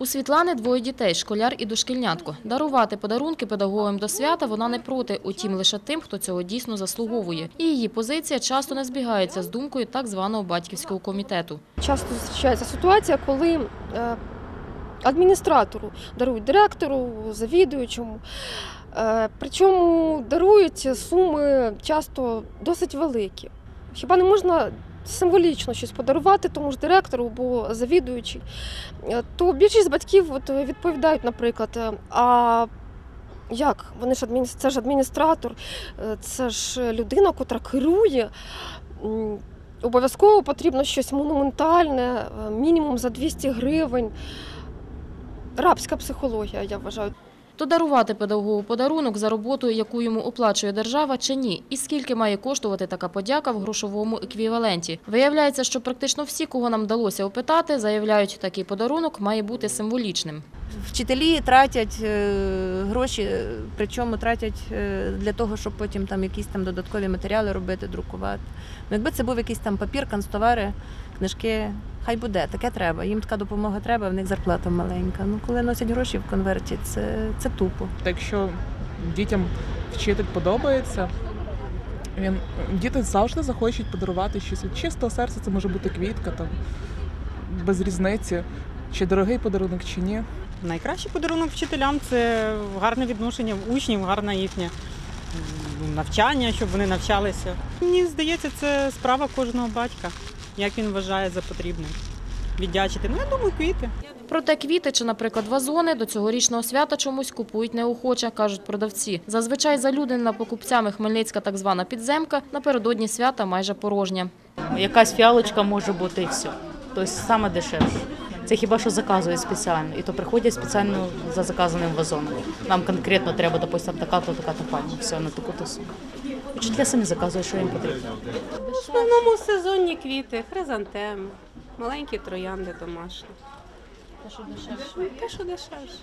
У Світлани двоє дітей – школяр і дошкільнятко. Дарувати подарунки педагогам до свята вона не проти, утім лише тим, хто цього дійсно заслуговує. І її позиція часто не збігається з думкою так званого батьківського комітету. Часто зустрічається ситуація, коли е, адміністратору дарують директору, завідуючому. Е, Причому дарують суми часто досить великі. Хіба не можна символічно щось подарувати тому ж директору або завідуючий? Е, То більшість батьків от відповідають, наприклад, е, а як? Вони ж адміні... це ж адміністратор, е, це ж людина, котра керує. Обов'язково потрібно щось монументальне, е, мінімум за 200 гривень. Рабська психологія, я вважаю. То дарувати педагогу подарунок за роботу, яку йому оплачує держава, чи ні? І скільки має коштувати така подяка в грошовому еквіваленті? Виявляється, що практично всі, кого нам вдалося опитати, заявляють, такий подарунок має бути символічним. Вчителі тратять е, гроші, причому тратять е, для того, щоб потім там якісь там додаткові матеріали робити, друкувати. Ну, якби це був якийсь там папір, канцтовари, книжки, хай буде, таке треба. Їм така допомога треба, в них зарплата маленька. Ну коли носять гроші в конверті, це, це тупо. Якщо дітям вчитель подобається, він діти завжди захочуть подарувати щось від чистого серця. Це може бути квітка, там без різниці, чи дорогий подарунок, чи ні. Найкращий подарунок вчителям це гарне відношення учнів, гарне їхнє навчання, щоб вони навчалися. Мені здається, це справа кожного батька, як він вважає за потрібне. Віддячити. Ну, я думаю, квіти. Проте квіти чи, наприклад, вазони до цьогорічного свята чомусь купують неохоче, кажуть продавці. Зазвичай залюднена покупцями хмельницька так звана підземка напередодні свята майже порожня. Якась фіалочка може бути і все. Тобто саме дешевше. Це хіба що заказують спеціально, і то приходять спеціально за заказаним вазоном. Нам конкретно треба, допустимо, така-то, така-то пальма, все на таку-то суму. Учителя самі заказують, що їм потрібно. В основному сезонні квіти, хризантеми, маленькі троянди домашні. Те, що дешевше.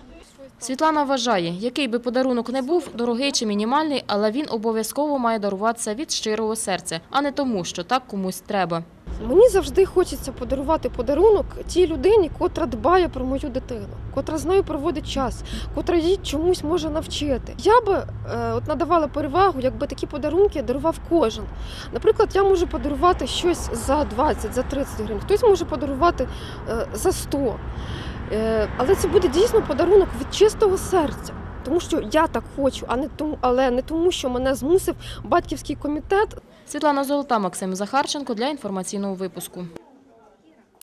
Світлана вважає, який би подарунок не був, дорогий чи мінімальний, але він обов'язково має даруватися від щирого серця, а не тому, що так комусь треба. Мені завжди хочеться подарувати подарунок тій людині, котра дбає про мою дитину, котра з нею проводить час, котра її чомусь може навчити. Я би е, от надавала перевагу, якби такі подарунки дарував кожен. Наприклад, я можу подарувати щось за 20, за 30 гривень, хтось може подарувати е, за 100. Е, але це буде дійсно подарунок від чистого серця. Тому що я так хочу, а не тому, але не тому, що мене змусив батьківський комітет Світлана Золота, Максим Захарченко для інформаційного випуску.